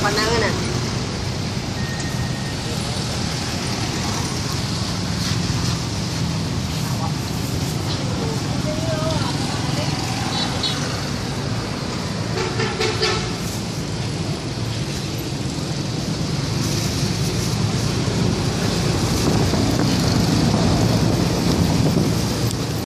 pandangan kan